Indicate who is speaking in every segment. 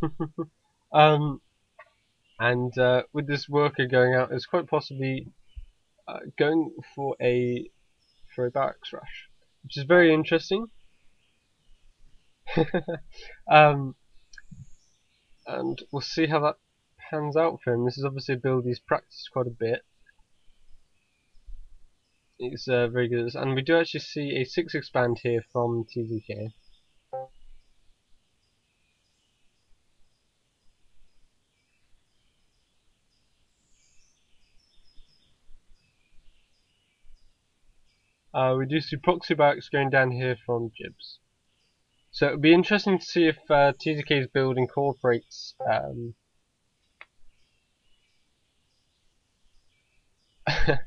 Speaker 1: um, and uh, with this worker going out, it's quite possibly uh, going for a for a barracks rush, which is very interesting. um, and we'll see how that pans out for him. This is obviously a build he's practiced quite a bit. He's uh, very good and we do actually see a 6 expand here from TZK. Uh, we do see proxy barracks going down here from Jibs. So it would be interesting to see if uh, TZK's build incorporates um,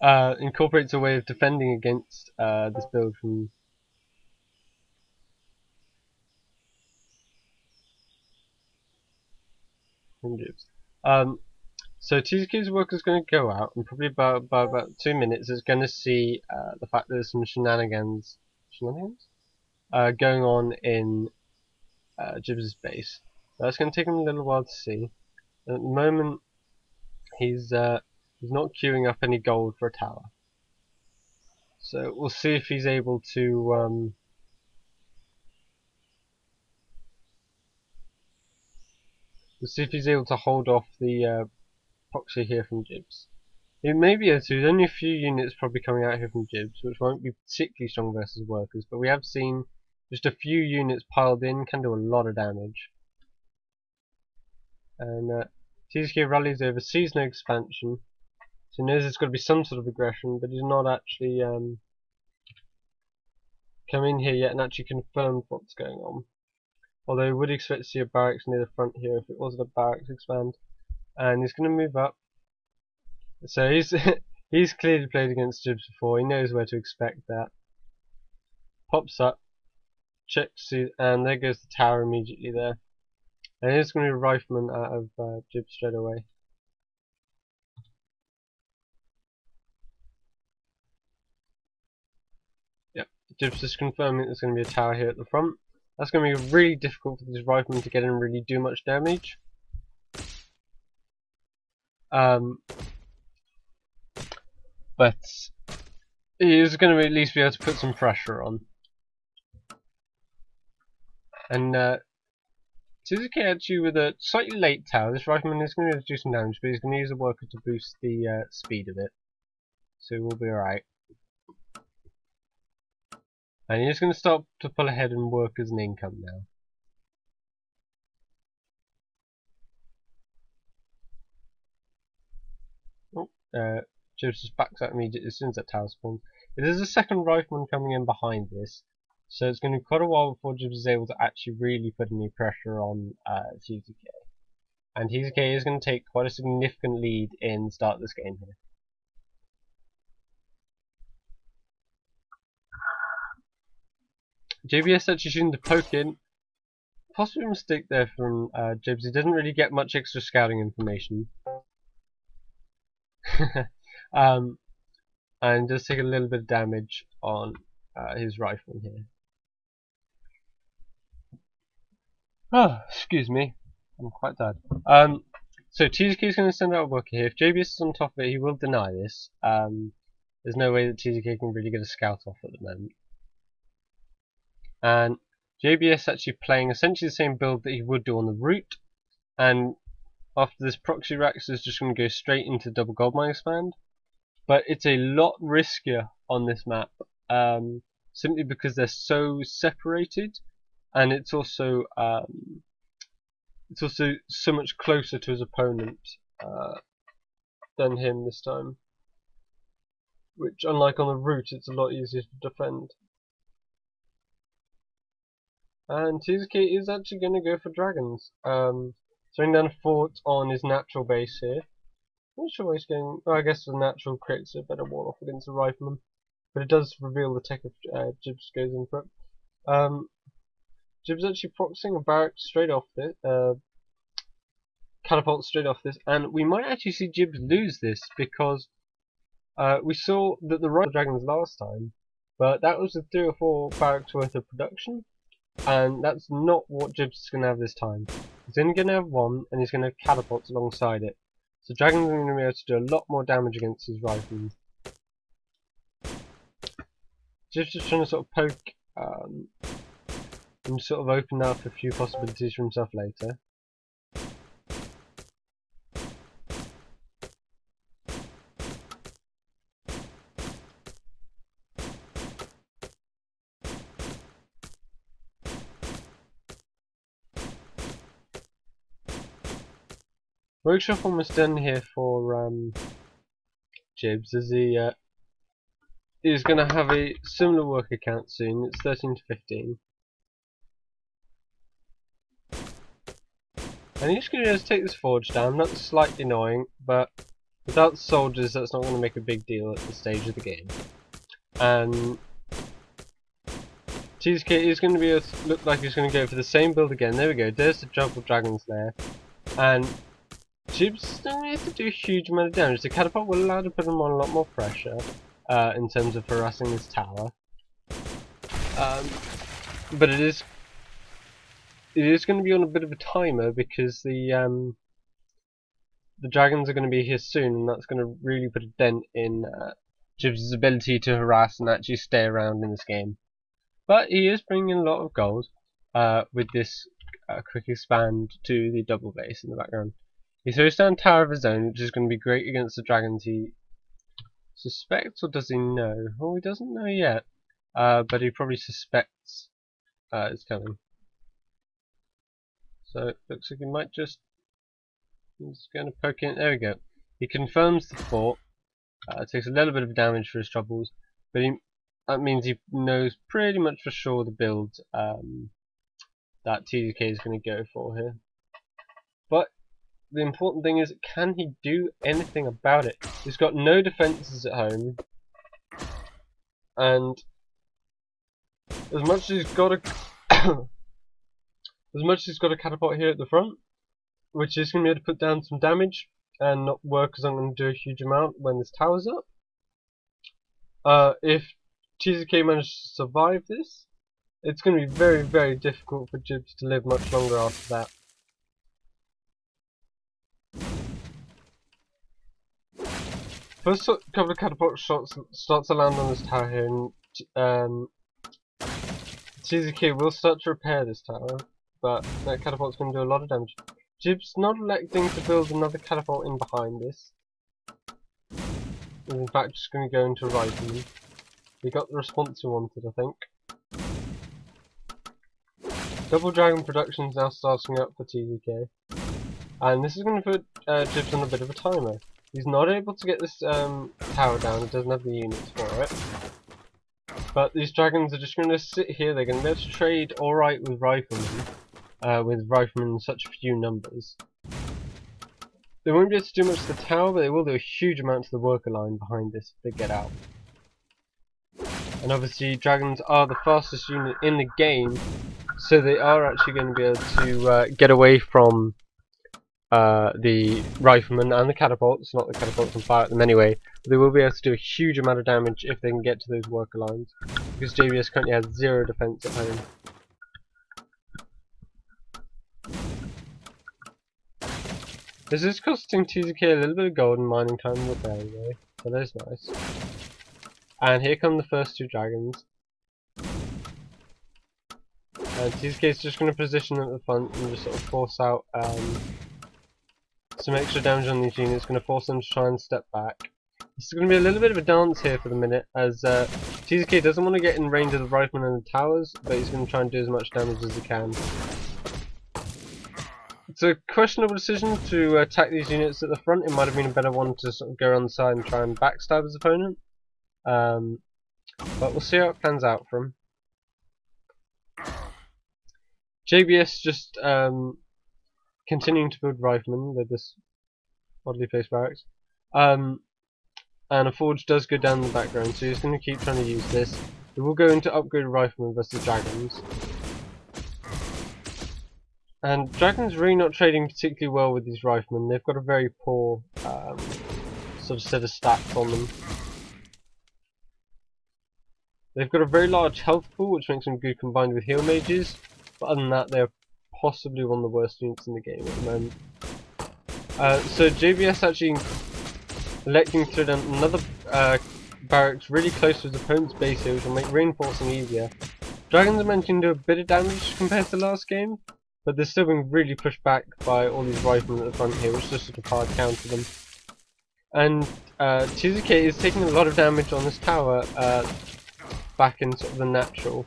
Speaker 1: uh, incorporates a way of defending against uh, this build from from Jibs. Um, so TZK's work is going to go out, and probably about, about, about two minutes it's going to see uh, the fact that there's some shenanigans, shenanigans, uh, going on in uh, Jibs' base. That's going to take him a little while to see. At the moment, he's uh, he's not queuing up any gold for a tower. So we'll see if he's able to. Um, we'll see if he's able to hold off the uh, proxy here from Jibs. It may be to. There's only a few units probably coming out here from Jibs, which won't be particularly strong versus workers, but we have seen just a few units piled in can do a lot of damage. And uh, TZK rallies over, sees no expansion, so he knows there's got to be some sort of aggression, but he's not actually um, come in here yet and actually confirmed what's going on. Although he would expect to see a barracks near the front here if it wasn't a barracks expand and he's going to move up. So he's he's clearly played against Jibs before. He knows where to expect that. Pops up, checks, and there goes the tower immediately there. And he's going to be a rifleman out of uh, Jibs straight away. Yep, Jibs just confirming there's going to be a tower here at the front. That's going to be really difficult for these riflemen to get in and really do much damage. Um, but he is going to at least be able to put some pressure on. And uh, Suzuki actually with a slightly late tower, this rifleman is going to do some damage, but he's going to use a worker to boost the uh, speed of it. So we'll be alright. And he's going to start to pull ahead and work as an income now. Uh, just backs out immediately as soon as that tower spawns. There's a second rifleman coming in behind this, so it's going to be quite a while before Jibs is able to actually really put any pressure on uh. And TZK is going to take quite a significant lead in start this game here. JBS actually shooting the poke in. Possibly a mistake there from uh, Jibs. He doesn't really get much extra scouting information. um, and just take a little bit of damage on uh, his rifle here. Oh, excuse me. I'm quite tired. Um, so TZK is going to send out a worker here. If JBS is on top of it, he will deny this. Um, there's no way that TZK can really get a scout off at the moment. And JBS actually playing essentially the same build that he would do on the route. And after this proxy Rax is just going to go straight into double goldmine expand but it's a lot riskier on this map um, simply because they're so separated and it's also um, it's also so much closer to his opponent uh, than him this time. Which unlike on the route it's a lot easier to defend. And TZK is actually going to go for dragons um, Throwing down a fort on his natural base here. Not sure why he's going. I guess the natural creates a better wall off against the rifleman, but it does reveal the tech of uh, Jibs goes in for it. Um, Jibs actually proxying a barrack straight off this, uh, catapult straight off this, and we might actually see Jibs lose this because uh, we saw that the right dragons last time, but that was a three or four barracks worth of production, And that's not what Jibs is going to have this time. He's only going to have one, and he's going to have catapults alongside it. So Dragon's going to be able to do a lot more damage against his rifles. Jibs just trying to sort of poke um, and sort of open up a few possibilities for himself later. Workshop almost done here for um, Jibs as he uh, is going to have a similar work account soon. It's 13 to 15. And he's going to just take this forge down. That's slightly annoying, but without soldiers, that's not going to make a big deal at this stage of the game. And Cheesecake is going to be to look like he's going to go for the same build again. There we go. There's the Juggle Dragon's there. And Jibs don't have to do a huge amount of damage. The catapult will allow to put him on a lot more pressure uh, in terms of harassing this tower. Um, but it is it is going to be on a bit of a timer because the um, the dragons are going to be here soon, and that's going to really put a dent in uh, Jibs' ability to harass and actually stay around in this game. But he is bringing in a lot of gold uh, with this uh, quick expand to the double base in the background. He throws down Tower of his own, which is going to be great against the dragons he suspects, or does he know? Oh, he doesn't know yet, uh, but he probably suspects uh, it's coming. So it looks like he might just he's going to poke in. There we go. He confirms the fort. Uh, takes a little bit of damage for his troubles, but he, that means he knows pretty much for sure the build um, that TZK is going to go for here. But the important thing is, can he do anything about it? He's got no defences at home, and as much as he's got a as much as he's got a catapult here at the front, which is going to be able to put down some damage and not work as I'm going to do a huge amount when this tower's up. Uh, if TZK manages to survive this, it's going to be very, very difficult for Jibs to live much longer after that. First couple of catapult shots starts to land on this tower here, and um, TZK will start to repair this tower, but that catapult's going to do a lot of damage. Jib's not electing to build another catapult in behind this. He's in fact just going to go into rifleman. He got the response he wanted, I think. Double Dragon Production's now starting up for TZK. And this is going to put uh, Jibs on a bit of a timer. He's not able to get this um, tower down, he doesn't have the units for it. But these dragons are just going to sit here, they're going to be able to trade alright with riflemen, uh, with riflemen in such few numbers. They won't be able to do much to the tower, but they will do a huge amount to the worker line behind this if they get out. And obviously dragons are the fastest unit in the game, so they are actually going to be able to uh, get away from uh, the riflemen and the catapults, not the catapults can fire at them anyway, they will be able to do a huge amount of damage if they can get to those worker lines, because JBS currently has zero defense at home. This is costing TZK a little bit of gold and mining time and repair anyway, so that is nice. And here come the first two dragons. And TZK is just going to position them at the front and just sort of force out um, some extra damage on these units, going to force them to try and step back. This is going to be a little bit of a dance here for the minute, as uh, TZK doesn't want to get in range of the riflemen and the towers, but he's going to try and do as much damage as he can. It's a questionable decision to attack these units at the front. It might have been a better one to sort of go around the side and try and backstab his opponent. Um, but we'll see how it plans out for him. JBS just um, continuing to build riflemen with this oddly placed barracks. Um, and a forge does go down in the background, so he's going to keep trying to use this. We will go into upgraded riflemen versus dragons. And dragons really not trading particularly well with these riflemen. They've got a very poor um, sort of set of stats on them. They've got a very large health pool, which makes them good combined with heal mages, but other than that, they're possibly one of the worst units in the game at the moment. Uh, so JBS actually electing down another uh, barracks really close to his opponent's base here, which will make reinforcing easier. Dragons to do a bit of damage compared to last game, but they're still being really pushed back by all these riflemen at the front here, which is just sort of hard counter them. And uh, is taking a lot of damage on this tower uh, back in sort of the natural.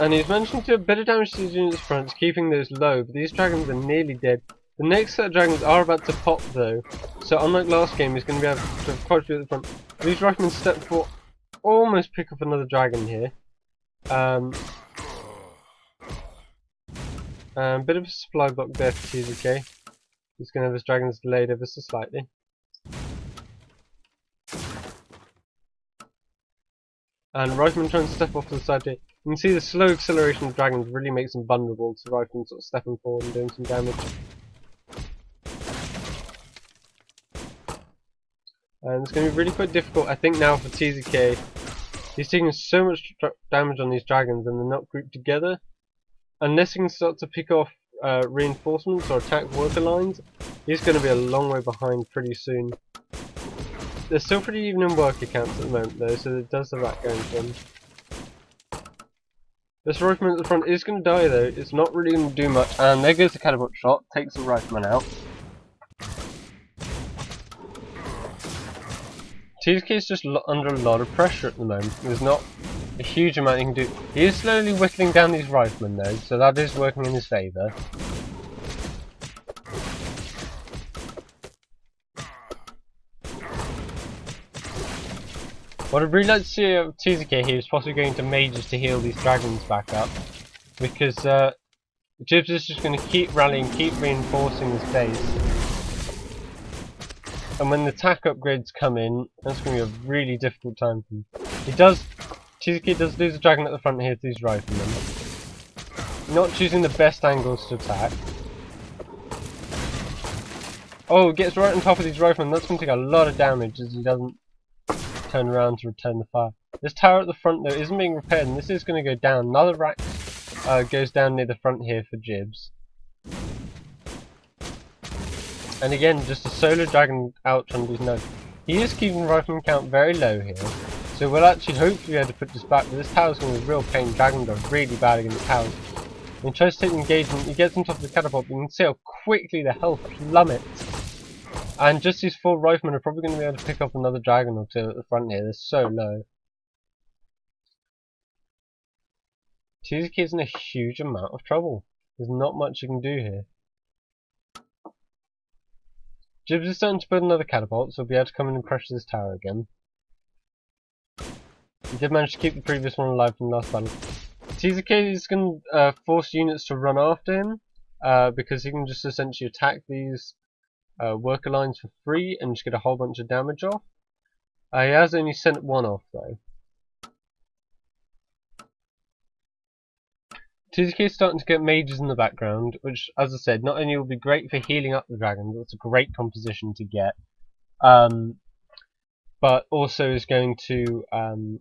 Speaker 1: And he's managed to do a bit of damage to his units front, keeping those low, but these dragons are nearly dead. The next set of dragons are about to pop though, so unlike last game, he's going to be able to quite at the front. These riflemen step for almost pick up another dragon here. Um, um, bit of a supply block there for TZK. He's going to have his dragons delayed ever so slightly. And Rifleman trying to step off to the side here. You can see the slow acceleration of dragons really makes them vulnerable to Rifleman sort of stepping forward and doing some damage. And it's going to be really quite difficult, I think, now for TZK. He's taking so much damage on these dragons and they're not grouped together. Unless he can start to pick off uh, reinforcements or attack worker lines, he's going to be a long way behind pretty soon. They're still pretty even in worker counts at the moment though, so it does have that going for him. This rifleman at the front is going to die though, it's not really going to do much, and there goes the catapult shot, takes the rifleman out. TZK is just under a lot of pressure at the moment. There's not a huge amount he can do. He is slowly whittling down these riflemen though, so that is working in his favour. What I'd really like to see TZK here is possibly going to mages to heal these dragons back up. Because uh, Jibs is just going to keep rallying, keep reinforcing this base. And when the attack upgrades come in, that's going to be a really difficult time for him. He does, TZK does lose a dragon at the front here to these riflemen. Not choosing the best angles to attack. Oh, gets right on top of these riflemen. That's going to take a lot of damage as he doesn't turn around to return the fire. This tower at the front though isn't being repaired and this is going to go down. Another rack uh, goes down near the front here for Jibs. And again, just a solo dragon out on these nodes. He is keeping rifleman count very low here. So we'll actually hopefully be able to put this back, but this tower's going to be a real pain. Dragon does really bad against towers. When he tries to take engagement, he gets on top of the catapult, but you can see how quickly the health plummets. And just these four riflemen are probably going to be able to pick up another dragon or two at the front here. They're so low. TZK is in a huge amount of trouble. There's not much you can do here. Jibs is starting to build another catapult, so he'll be able to come in and crush this tower again. He did manage to keep the previous one alive from the last battle. TZK is going to uh, force units to run after him, uh, because he can just essentially attack these uh, worker lines for free and just get a whole bunch of damage off. Uh, he has only sent one off though. TZK is starting to get mages in the background, which, as I said, not only will be great for healing up the dragon, but it's a great composition to get, um, but also is going to um,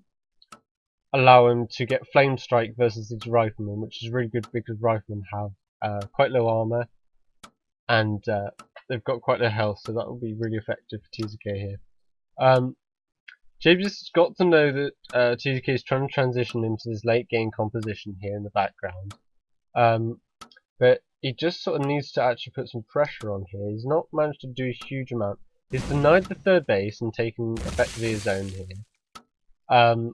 Speaker 1: allow him to get Flame Strike versus these Riflemen, which is really good because Riflemen have uh, quite low armor, and uh, they've got quite low health, so that will be really effective for TZK here. Um, James has got to know that uh, TZK is trying to transition into this late game composition here in the background. Um, but he just sort of needs to actually put some pressure on here. He's not managed to do a huge amount. He's denied the third base and taken effectively his own here. Um,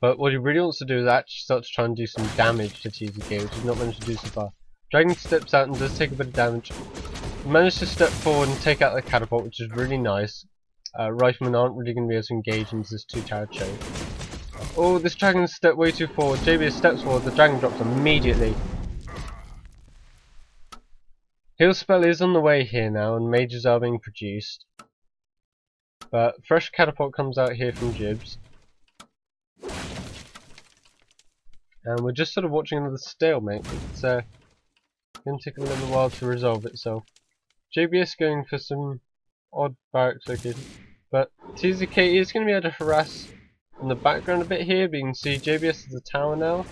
Speaker 1: but what he really wants to do is actually start to try and do some damage to TZK, which he's not managed to do so far. Dragon steps out and does take a bit of damage. Managed to step forward and take out the catapult, which is really nice uh, riflemen aren't really going to be able to engage into this two tower choke. Oh, this dragon stepped way too forward. JBS steps forward, the dragon drops immediately. Heal spell is on the way here now, and mages are being produced. But fresh catapult comes out here from Jibs. And we're just sort of watching another stalemate. It's uh, going to take a little while to resolve itself. JBS going for some odd barracks location. But TZK is going to be able to harass in the background a bit here, but you can see JBS is a tower now.